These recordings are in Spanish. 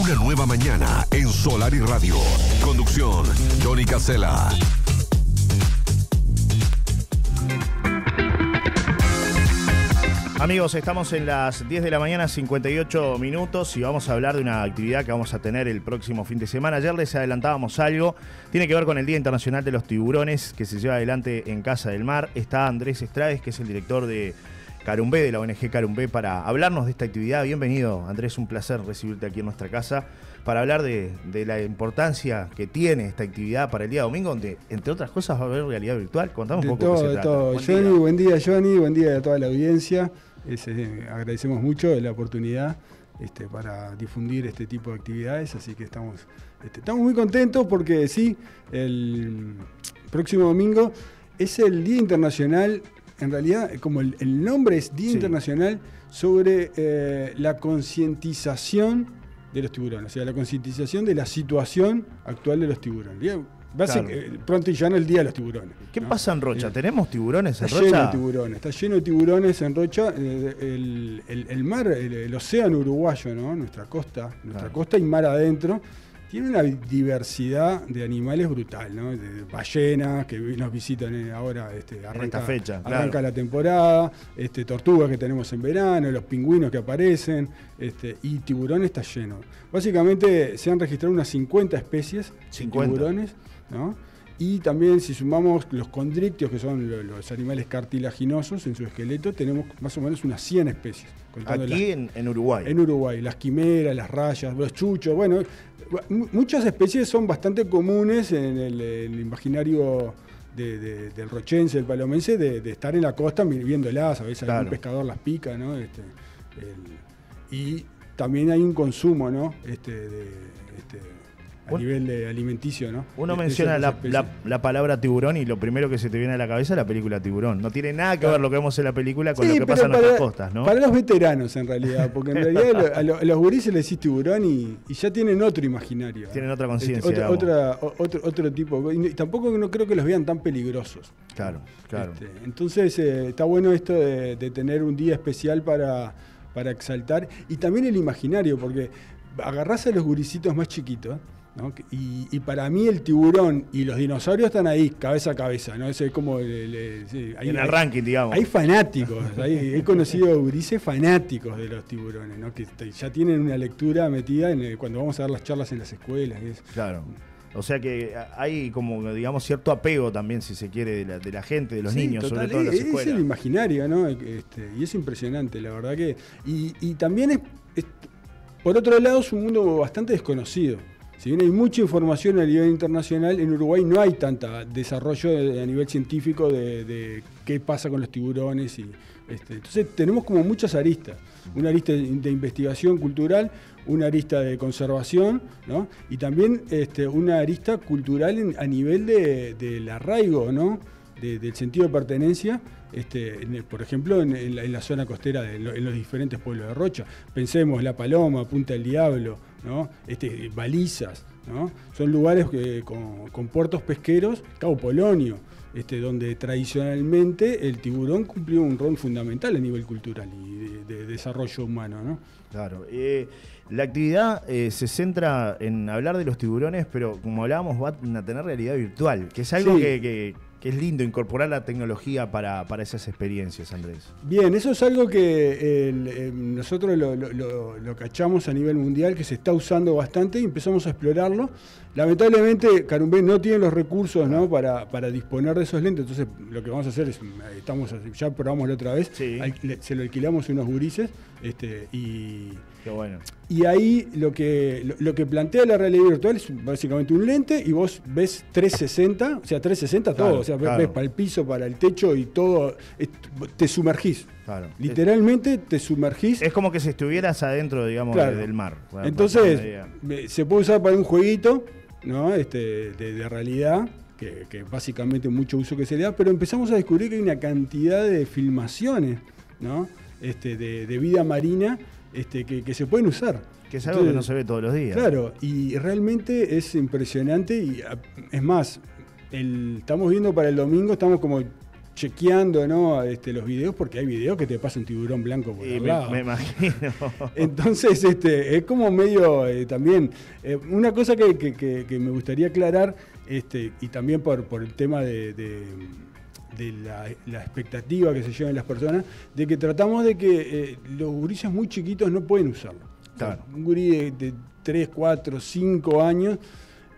Una nueva mañana en Solar y Radio. Conducción, Johnny Casella. Amigos, estamos en las 10 de la mañana, 58 minutos, y vamos a hablar de una actividad que vamos a tener el próximo fin de semana. Ayer les adelantábamos algo, tiene que ver con el Día Internacional de los Tiburones, que se lleva adelante en Casa del Mar. Está Andrés Estrades, que es el director de Carumbé, de la ONG Carumbé, para hablarnos de esta actividad. Bienvenido, Andrés, un placer recibirte aquí en nuestra casa para hablar de, la importancia que tiene esta actividad para el día domingo, donde, entre otras cosas, va a haber realidad virtual. Contamos un poco todo, de todo. Buen Johnny, buen día, Johnny, buen día a toda la audiencia. Eh, agradecemos mucho la oportunidad este, para difundir este tipo de actividades, así que estamos, este, estamos muy contentos porque sí, el próximo domingo es el Día Internacional, en realidad como el, nombre es Día Internacional sobre eh, la concientización de los tiburones, o sea, la concientización de la situación actual de los tiburones. Pronto ya no el día de los tiburones. ¿Qué pasa en Rocha? ¿Tenemos tiburones en Rocha? Está lleno de tiburones, está lleno de tiburones en Rocha. Eh, el, mar, el, océano uruguayo, ¿no? nuestra costa, nuestra costa y mar adentro, tiene una diversidad de animales brutal, ¿no? De ballenas que nos visitan eh, ahora, este, arranca, fecha, arranca la temporada, este, tortugas que tenemos en verano, los pingüinos que aparecen, este, y tiburones está lleno. Básicamente se han registrado unas 50 especies de tiburones y también si sumamos los condrictios, que son los animales cartilaginosos en su esqueleto, tenemos más o menos unas 100 especies. Aquí en, Uruguay. En Uruguay, las quimeras, las rayas, los chuchos, bueno, muchas especies son bastante comunes en el, imaginario del rochense, del palomense, de, estar en la costa viéndolas, a veces algún pescador las pica, ¿no? Este, y también hay un consumo, ¿no? Este, de, este, a nivel de alimenticio, ¿no? Uno menciona la, palabra tiburón y lo primero que se te viene a la cabeza es la película Tiburón. No tiene nada que ver lo que vemos en la película con lo que pasa en nuestras costas, ¿no? Para los veteranos, en realidad, porque en realidad a, los gurises les decís tiburón y, ya tienen otro imaginario. Tienen otra conciencia. Este, otra, otro, otro tipo. Y tampoco no creo que los vean tan peligrosos. Claro, claro. Este, entonces, eh, está bueno esto de, tener un día especial para, para exaltar. Y también el imaginario, porque agarrás a los gurisitos más chiquitos y, para mí el tiburón y los dinosaurios están ahí, cabeza a cabeza, ¿no? es como... en el ranking, digamos. Hay fanáticos, he conocido grises fanáticos de los tiburones, ¿no? Que ya tienen una lectura metida en cuando vamos a dar las charlas en las escuelas. Claro. O sea que hay como, digamos, cierto apego también, si se quiere, de la, gente, de los niños, sobre todo en las escuelas. Es el imaginario, ¿no? Este, y es impresionante, la verdad que... Y, también es, por otro lado, es un mundo bastante desconocido. Si bien hay mucha información a nivel internacional, en Uruguay no hay tanto desarrollo a nivel científico de, qué pasa con los tiburones. Y, este, entonces tenemos como muchas aristas. Una arista de, investigación cultural, una arista de conservación, ¿no? y también este, una arista cultural a nivel del arraigo, ¿no? del sentido de pertenencia, este, por ejemplo, en, la, zona costera, de, en los diferentes pueblos de Rocha. Pensemos La Paloma, Punta del Diablo, ¿no? este, balizas, ¿no? son lugares que, con, puertos pesqueros, Cabo Polonio, este, donde tradicionalmente el tiburón cumplió un rol fundamental a nivel cultural y de, desarrollo humano. ¿no? Claro. Eh, la actividad eh, se centra en hablar de los tiburones, pero como hablábamos, van a tener realidad virtual, que es algo que que es lindo incorporar la tecnología para, esas experiencias, Andrés. Bien, eso es algo que eh, nosotros lo, cachamos a nivel mundial, que se está usando bastante y empezamos a explorarlo. Lamentablemente, Carumbé no tiene los recursos para, para, disponer de esos lentes, entonces lo que vamos a hacer es, estamos ya probamos la otra vez, se lo alquilamos unos gurises este, y Qué bueno. Y ahí lo que, lo, que plantea la realidad virtual es básicamente un lente y vos ves 360, o sea, 360 todo, o sea, ves para el piso, para el techo y todo, te sumergís. Claro. Literalmente te sumergís. Es como que si estuvieras adentro, digamos, del mar. Entonces, se puede usar para un jueguito, ¿no? Este, de, realidad. Que, que, básicamente mucho uso que se le da, pero empezamos a descubrir que hay una cantidad de filmaciones ¿no? este, de, de vida marina este, que, se pueden usar. Que es algo que no se ve todos los días. Claro, y realmente es impresionante y es más, el, estamos viendo para el domingo, estamos como chequeando ¿no? este, los videos, porque hay videos que te pasa un tiburón blanco por el lado. me imagino. Entonces, este, es como medio eh, también. eh, una cosa que, que- que- que me gustaría aclarar, este, y también por, por el tema de, de- de la, la expectativa que se llevan las personas, de que tratamos de que eh, los gurises muy chiquitos no pueden usarlo. O sea, Claro. un gurí de, de 3, 4, 5 años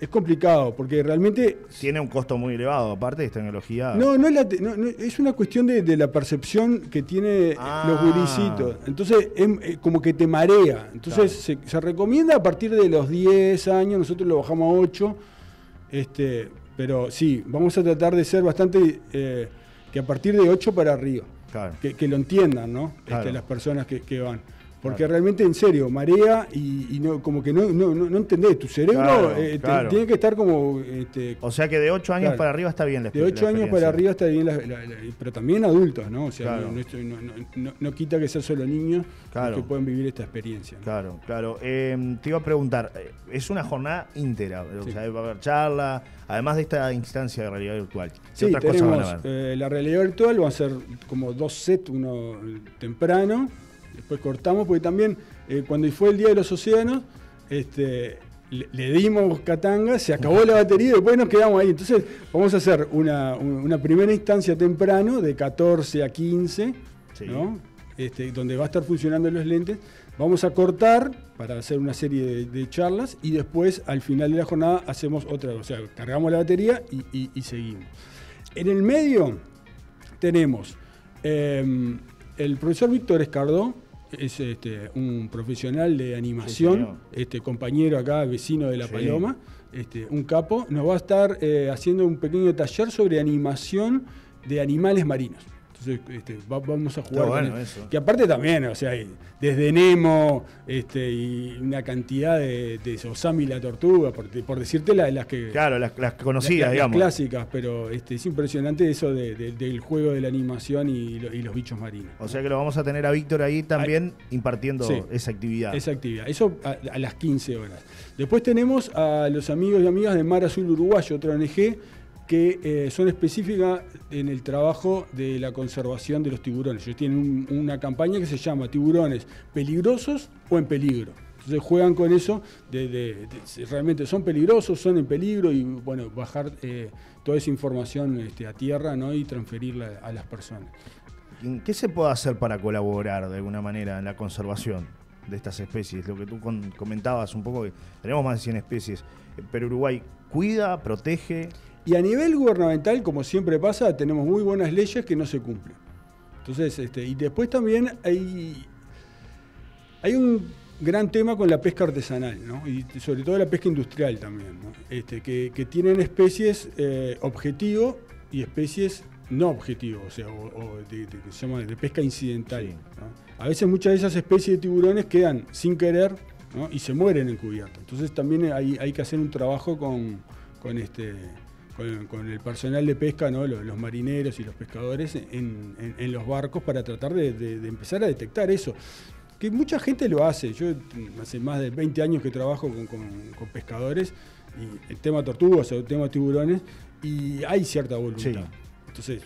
es complicado, porque realmente Tiene un costo muy elevado, aparte de esta tecnología. no, no es, la te- no, no, es una cuestión de, de la percepción que tiene Ah. los gurisitos. Entonces, es, como que te marea. Entonces, se, se recomienda a partir de los 10 años, nosotros lo bajamos a 8. Este, pero sí, vamos a tratar de ser bastante. eh, que a partir de 8 para arriba. Claro. Que, que lo entiendan, ¿no? Este, las personas que, que van. Porque Claro. realmente, en serio, marea y, y no, como que no, no, no, entendés. Tu cerebro Claro, eh, claro. tiene que estar como. este, O sea que de 8 años para arriba está bien la de exper- 8 la años para arriba está bien, la- pero también adultos, ¿no? O sea, no, quita que sean solo niños que pueden vivir esta experiencia. Claro, claro. Eh, te iba a preguntar, eh, es una jornada íntegra, o sea, va a haber charla, además de esta instancia de realidad virtual. ¿Qué Sí, tenemos van a ver? eh, la realidad virtual, va a ser como dos sets, uno temprano, después cortamos, porque también eh, cuando fue el Día de los Océanos, este, le, le dimos catanga, se acabó la batería y después nos quedamos ahí. Entonces vamos a hacer una, un- una primera instancia temprano de 14 a 15, Sí. ¿no? Este, donde va a estar funcionando los lentes. Vamos a cortar para hacer una serie de, de charlas y después al final de la jornada hacemos otra, o sea, cargamos la batería y, y- y seguimos. En el medio tenemos eh, el profesor Víctor Escardó, es este, un profesional de animación, este, compañero acá, vecino de La Sí. Paloma, este, un capo, nos va a estar eh, haciendo un pequeño taller sobre animación de animales marinos. Entonces este, va- vamos a jugar. bueno eso. Que aparte también, o sea, hay desde Nemo este, y una cantidad de, de Osami la tortuga, por, por decirte la- las que Claro, las, las conocidas, las- las digamos. clásicas, pero este, es impresionante eso de- de- del juego de la animación y, lo- y los bichos marinos. O sea que lo vamos a tener a Víctor ahí también impartiendo Sí. esa actividad. Esa actividad. Eso a, a las 15 horas. Después tenemos a los amigos y amigas de Mar Azul Uruguayo, otra ONG, que eh, son específicas en el trabajo de la conservación de los tiburones. Ellos tienen un- una campaña que se llama Tiburones peligrosos o en peligro. Entonces juegan con eso de, realmente son peligrosos, son en peligro y bueno, bajar eh, toda esa información este, a tierra ¿no? y transferirla a las personas. ¿Qué se puede hacer para colaborar de alguna manera en la conservación de estas especies? Lo que tú comentabas un poco, que tenemos más de 100 especies, eh, pero Uruguay cuida, protege. Y a nivel gubernamental, como siempre pasa, tenemos muy buenas leyes que no se cumplen. Entonces, este, y después también hay, hay un gran tema con la pesca artesanal, ¿no? Y sobre todo la pesca industrial también, ¿no? Este, que, que tienen especies eh, objetivo y especies no objetivo, o sea, o, o de, de- que se llama de pesca incidental. Sí. ¿no? A veces muchas de esas especies de tiburones quedan sin querer ¿no? y se mueren en cubierta. Entonces también hay, hay que hacer un trabajo con, con este con, con el personal de pesca, ¿no? los, los marineros y los pescadores en, en- en los barcos para tratar de, de- de empezar a detectar eso. Que mucha gente lo hace. Yo hace más de 20 años que trabajo con, con- con pescadores y el tema tortugas o el tema tiburones y hay cierta voluntad. Sí. Entonces,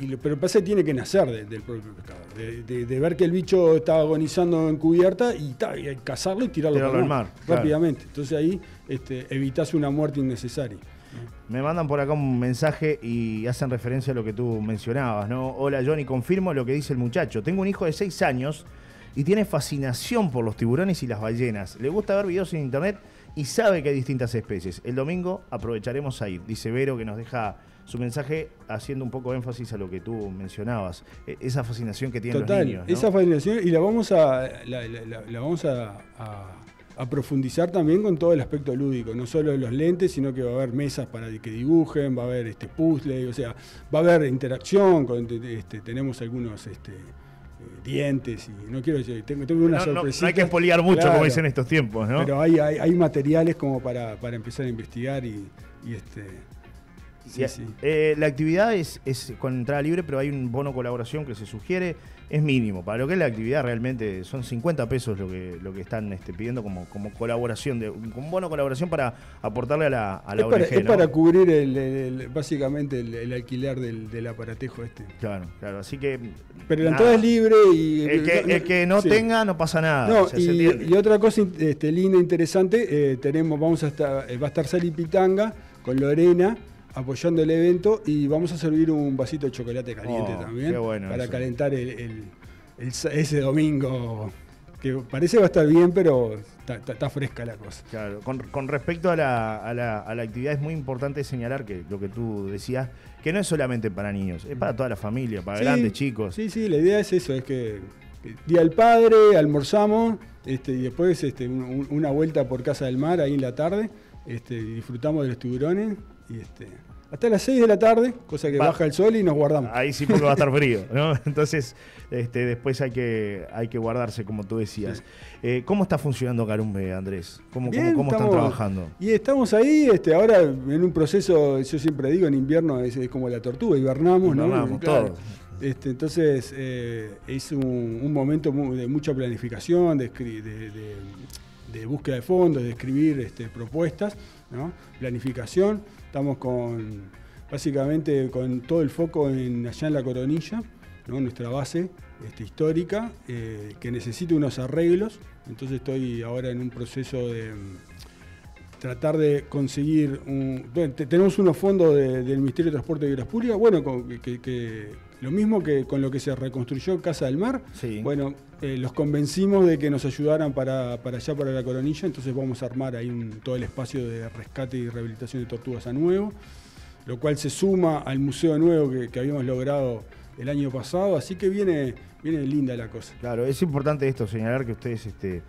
y, y lo- pero pasa que tiene que nacer de- del propio pescador, de, de- de ver que el bicho está agonizando en cubierta y, ta, y cazarlo y tirarlo, al mar, claro. rápidamente. Entonces ahí este, evitas una muerte innecesaria. Me mandan por acá un mensaje y hacen referencia a lo que tú mencionabas, ¿no? Hola Johnny, confirmo lo que dice el muchacho. Tengo un hijo de 6 años y tiene fascinación por los tiburones y las ballenas. Le gusta ver videos en internet y sabe que hay distintas especies. El domingo aprovecharemos a ir, dice Vero, que nos deja su mensaje haciendo un poco énfasis a lo que tú mencionabas. E- Esa fascinación que tienen Total, los niños. ¿no? esa fascinación y la vamos a la, la- la- la vamos a, a- a profundizar también con todo el aspecto lúdico, no solo de los lentes, sino que va a haber mesas para que dibujen, va a haber este puzzle, o sea, va a haber interacción, con, este, tenemos algunos este, eh, dientes y no quiero decir, tengo, tengo una No, no- hay que espoliar mucho, Claro, como dicen estos tiempos, ¿no? Pero hay, hay, hay materiales como para, para empezar a investigar y, y este sí, sí. eh, la actividad es, es con entrada libre, pero hay un bono colaboración que se sugiere. es mínimo. Para lo que es la actividad realmente son 50 pesos lo que, lo que están este, pidiendo como, como colaboración, de, como bono colaboración para aportarle a la, a la es para, ONG, es ¿no? para cubrir el, el- básicamente el, el alquiler del, del aparatejo este. Claro, claro. Así que. Pero la entrada es libre y... El que, el que no sí. tenga no pasa nada. No, o sea, se y, y otra cosa este, linda, interesante, eh, tenemos, vamos a estar, eh, va a estar Sally Pitanga con Lorena apoyando el evento y vamos a servir un vasito de chocolate caliente Oh, también bueno para eso. calentar el, el- el sa- ese domingo que parece va a estar bien, pero está, está- está fresca la cosa. Claro, con, con respecto a la, a, la, a la actividad es muy importante señalar que lo que tú decías, que no es solamente para niños, es para toda la familia, para Sí, grandes chicos. Sí, sí, la idea es eso, es que Día del Padre, almorzamos este, y después este, un- un- una vuelta por Casa del Mar ahí en la tarde, este, disfrutamos de los tiburones y este, hasta las 6 de la tarde, cosa que Va. baja el sol y nos guardamos. Ahí sí porque va a estar frío, ¿no? Entonces, este, después hay que, hay que guardarse, como tú decías. Eh, ¿Cómo está funcionando Carumbe, Andrés? ¿Cómo, cómo- Bien, cómo están estamos- trabajando? Y estamos ahí, este, ahora en un proceso, yo siempre digo, en invierno es, es como la tortuga, hibernamos, ¿no? Hibernamos, Claro. todos. Este, entonces eh, es un, un momento de mucha planificación, de- de- de búsqueda de fondos, de escribir este, propuestas, ¿no? planificación. Estamos con básicamente con todo el foco en allá en la coronilla, nuestra base este, histórica, eh, que necesita unos arreglos. Entonces estoy ahora en un proceso de mm, tratar de conseguir un. bueno, te- tenemos unos fondos de- del Ministerio de Transporte y Obras Públicas, bueno, que- lo mismo que con lo que se reconstruyó Casa del Mar. Sí. Bueno, eh, los convencimos de que nos ayudaran para, para allá, para la coronilla, entonces vamos a armar ahí un- todo el espacio de rescate y rehabilitación de tortugas a nuevo, lo cual se suma al museo nuevo que, que habíamos logrado el año pasado, así que viene, viene linda la cosa. Claro, es importante esto, señalar que ustedes este,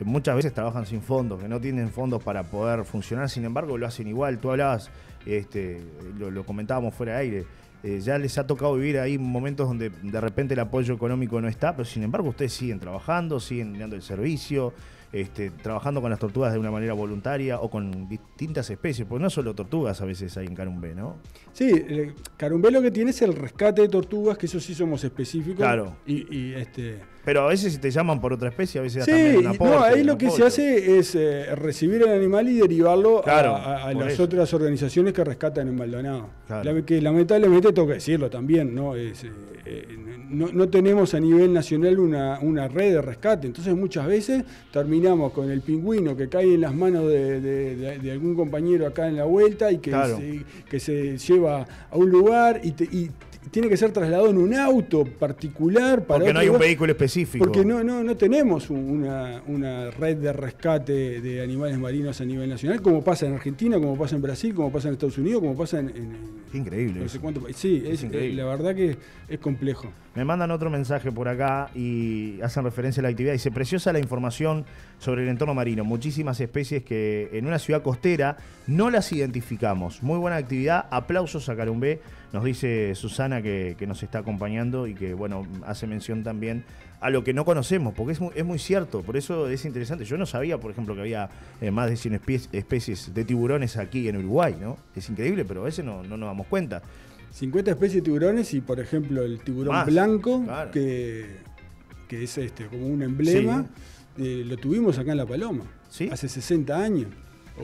muchas veces trabajan sin fondos, que no tienen fondos para poder funcionar, sin embargo lo hacen igual. Tú hablabas, este, lo, lo comentábamos fuera de aire, eh, ya les ha tocado vivir ahí momentos donde de repente el apoyo económico no está, pero sin embargo ustedes siguen trabajando, siguen dando el servicio, este, trabajando con las tortugas de una manera voluntaria o con distintas especies, porque no solo tortugas a veces hay en Carumbé, ¿no? Sí, eh, Carumbé lo que tiene es el rescate de tortugas, que eso sí somos específicos. Claro. Y, y, este, Pero a veces te llaman por otra especie, a veces Sí, también un y- aporte, no, ahí lo que se hace es eh, recibir el animal y derivarlo a- Claro, a, a por las eso. otras organizaciones que rescatan en Maldonado. Claro. La- que lamentablemente tengo que decirlo también, ¿no? Es, eh, eh, no, no tenemos a nivel nacional una, una red de rescate, entonces muchas veces terminamos con el pingüino que cae en las manos de, de- de- de algún compañero acá en la vuelta y que, Claro. se, que se lleva a un lugar y, te- y tiene que ser trasladado en un auto particular para Porque no hay un lugar. vehículo específico. Porque no, no, no tenemos un- una, una red de rescate de animales marinos a nivel nacional, como pasa en Argentina, como pasa en Brasil, como pasa en Estados Unidos, como pasa en, en- increíble. no sé cuánto. Sí, Es es, increíble. eh, la verdad que es complejo. Me mandan otro mensaje por acá y hacen referencia a la actividad. Dice, preciosa la información sobre el entorno marino. Muchísimas especies que en una ciudad costera no las identificamos. Muy buena actividad. Aplausos a Carumbé. Nos dice Susana que, que nos está acompañando y que, bueno, hace mención también a lo que no conocemos, porque es muy, es muy cierto. Por eso es interesante. Yo no sabía, por ejemplo, que había eh, más de 100 espe- especies de tiburones aquí en Uruguay, ¿no? Es increíble, pero a veces no, no nos damos cuenta. 50 especies de tiburones y, por ejemplo, el tiburón Más, blanco, claro. que, que es este como un emblema, eh, lo tuvimos acá en La Paloma, ¿Sí? hace 60 años.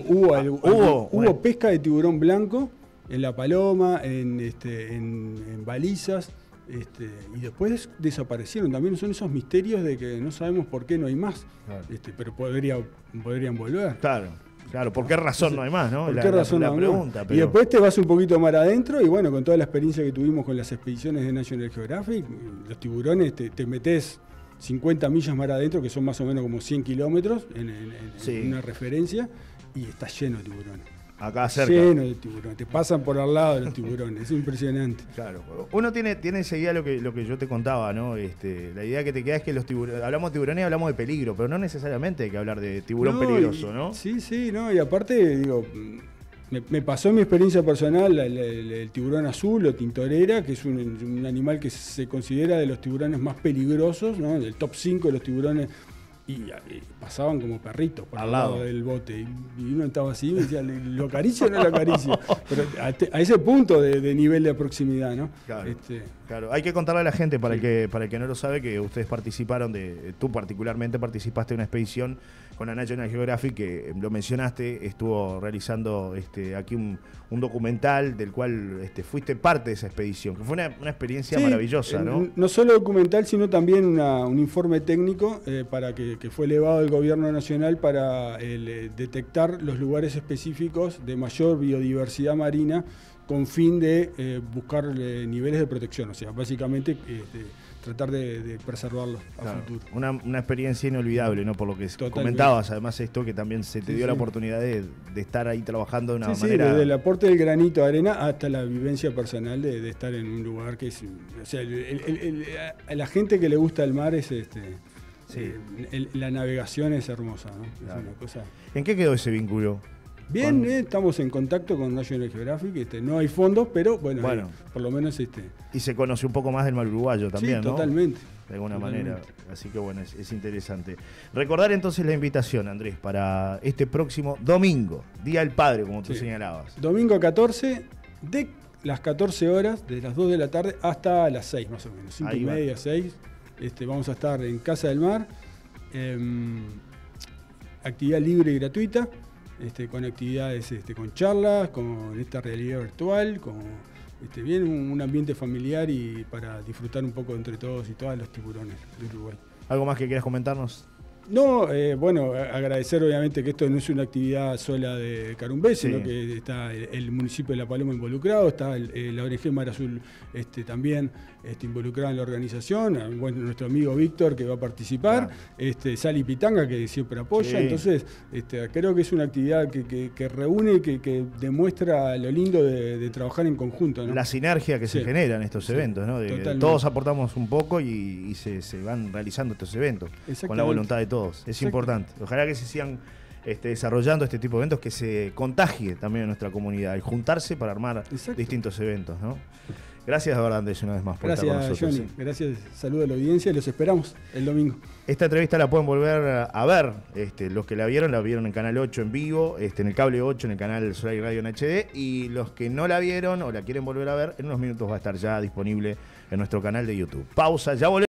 Hubo, Ah, algo- hubo pesca de tiburón blanco en La Paloma, en, este, en, en balizas, este, y después desaparecieron. También son esos misterios de que no sabemos por qué no hay más, Claro. este, pero podría, podrían volver. Claro, claro. ¿Por qué razón no hay más, no? ¿Por La- qué la- razón la no? pregunta. Y pero- después te vas un poquito más adentro y bueno, con toda la experiencia que tuvimos con las expediciones de National Geographic, los tiburones te, te metes 50 millas más adentro, que son más o menos como 100 kilómetros en, en- en- Sí. en una referencia, y está lleno de tiburones. Acá cerca. Lleno de tiburones. Te pasan por al lado de los tiburones. Es impresionante. Claro. Uno tiene, tiene enseguida lo que, lo que yo te contaba, ¿no? Este, la idea que te queda es que los tiburones. Hablamos de tiburones y hablamos de peligro, pero no necesariamente hay que hablar de tiburón No, peligroso, y- ¿no? Sí, sí, no, y aparte, digo, me, me pasó en mi experiencia personal el, el- el tiburón azul o tintorera, que es un, un animal que se considera de los tiburones más peligrosos, ¿no? Del top 5 de los tiburones y, y pasaban como perritos por Al lado. lado del bote. Y, uno estaba así y me decía, ¿lo acaricio o no lo acaricio? Pero a, este- a ese punto de, de nivel de proximidad, ¿no? Claro. Este, Claro, hay que contarle a la gente, para, el que, para el que no lo sabe, que ustedes participaron de, tú particularmente participaste en una expedición con la National Geographic, que eh, lo mencionaste, estuvo realizando este, aquí un, un documental del cual este, fuiste parte de esa expedición, que fue una, una experiencia Sí, maravillosa, eh, ¿no? No solo documental, sino también una- un informe técnico eh, para que, que fue elevado al gobierno nacional para eh, detectar los lugares específicos de mayor biodiversidad marina con fin de eh, buscar eh, niveles de protección, o sea, básicamente este, tratar de, de preservarlos a futuro. una, una experiencia inolvidable, ¿no? Por lo que Totalmente. comentabas, además esto que también se te Sí, dio la sí. oportunidad de, de estar ahí trabajando de una Sí, sí, manera... desde el aporte del granito de arena hasta la vivencia personal de, de estar en un lugar que es. O sea, el- el- el- el- a la gente que le gusta el mar es este. Sí. eh, el- la navegación es hermosa, ¿no? Es una cosa. ¿En qué quedó ese vínculo? Bien, eh, estamos en contacto con National Geographic. Este, no hay fondos, pero bueno, Bueno. eh, por lo menos este. Y se conoce un poco más del mar uruguayo también, sí, ¿no? totalmente. de alguna Totalmente. manera. Así que bueno, es, es interesante. Recordar entonces la invitación, Andrés, para este próximo domingo, Día del Padre, como tú Sí. señalabas. Domingo 14, de las 14 horas, de las 2 de la tarde hasta las 6 más o menos, 5 Ahí y va. media, 6. Este, vamos a estar en Casa del Mar, em, actividad libre y gratuita, este, con actividades este, con charlas, con esta realidad virtual, con bien un, un ambiente familiar y para disfrutar un poco entre todos y todas los tiburones de Uruguay. ¿Algo más que quieras comentarnos? No, eh, bueno, agradecer obviamente que esto no es una actividad sola de Carumbé, Sí. sino que está el, el municipio de La Paloma involucrado, está el- eh, la ONG Mar Azul este, también este, involucrada en la organización, bueno, nuestro amigo Víctor que va a participar, Claro. este, Sally Pitanga que siempre apoya, Sí. entonces este, creo que es una actividad que, que- que reúne, que, que demuestra lo lindo de, de trabajar en conjunto. ¿no? La sinergia que se genera en estos eventos, ¿no? De todos aportamos un poco y, y se, se van realizando estos eventos con la voluntad de todos. Es Exacto. importante. Ojalá que se sigan este, desarrollando este tipo de eventos, que se contagie también en nuestra comunidad, el juntarse para armar Exacto. distintos eventos, ¿no? Gracias, de verdad, Andrés, una vez más por estar con Gracias, nosotros. Johnny. Gracias. Saludos a la audiencia y los esperamos el domingo. Esta entrevista la pueden volver a ver. Este, los que la vieron, la vieron en Canal 8 en vivo, este, en el cable 8, en el canal Solar y Radio en HD. Y los que no la vieron o la quieren volver a ver, en unos minutos va a estar ya disponible en nuestro canal de YouTube. Pausa, ya volvemos.